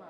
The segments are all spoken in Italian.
嘛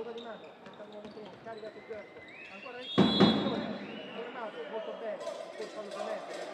Luca Di Marco, 71, carica sul piatto, ancora in fermato, molto bene, sul pallonamento,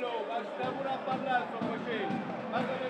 Marcello, una.